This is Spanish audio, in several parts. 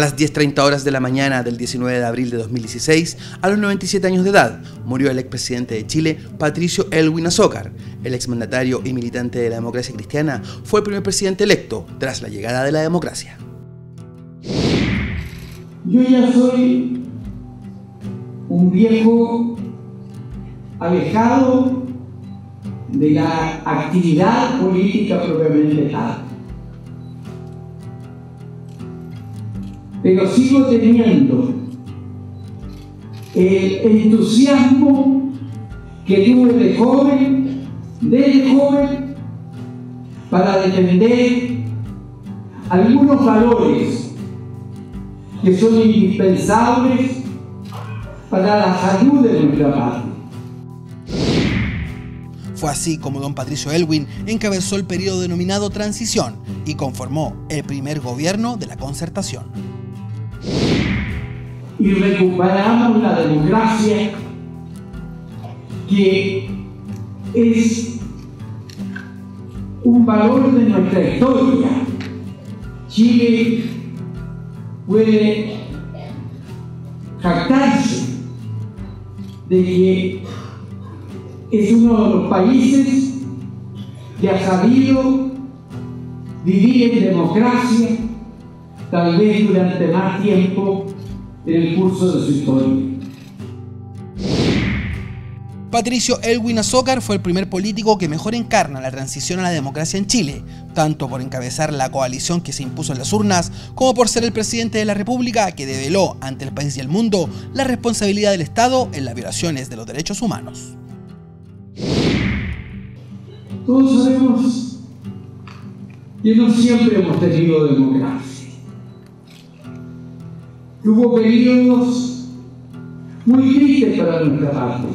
A las 10.30 horas de la mañana del 19 de abril de 2016, a los 97 años de edad, murió el expresidente de Chile, Patricio Elwin Azócar. El exmandatario y militante de la democracia cristiana fue el primer presidente electo tras la llegada de la democracia. Yo ya soy un viejo alejado de la actividad política propiamente tal. Pero sigo teniendo el entusiasmo que tuve de joven, desde joven, para defender algunos valores que son indispensables para la salud de nuestra patria. Fue así como don Patricio Elwin encabezó el periodo denominado transición y conformó el primer gobierno de la concertación. Y recuperamos la democracia que es un valor de nuestra historia. Chile puede jactarse de que es uno de los países que ha sabido vivir en democracia, tal vez durante más tiempo el curso de su historia. Patricio Elwin Azócar fue el primer político que mejor encarna la transición a la democracia en Chile, tanto por encabezar la coalición que se impuso en las urnas, como por ser el presidente de la República que develó ante el país y el mundo la responsabilidad del Estado en las violaciones de los derechos humanos. Todos sabemos que no siempre hemos tenido democracia. Hubo periodos muy tristes para nuestra parte,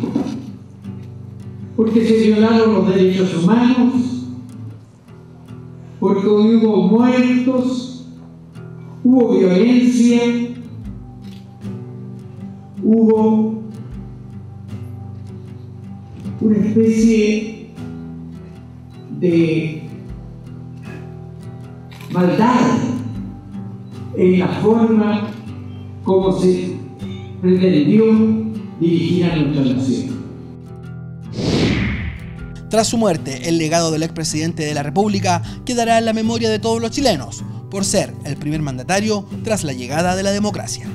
porque se violaron los derechos humanos, porque hubo muertos, hubo violencia, hubo una especie de maldad en la forma como se pretendió dirigir a nuestra nación. Tras su muerte, el legado del expresidente de la República quedará en la memoria de todos los chilenos por ser el primer mandatario tras la llegada de la democracia.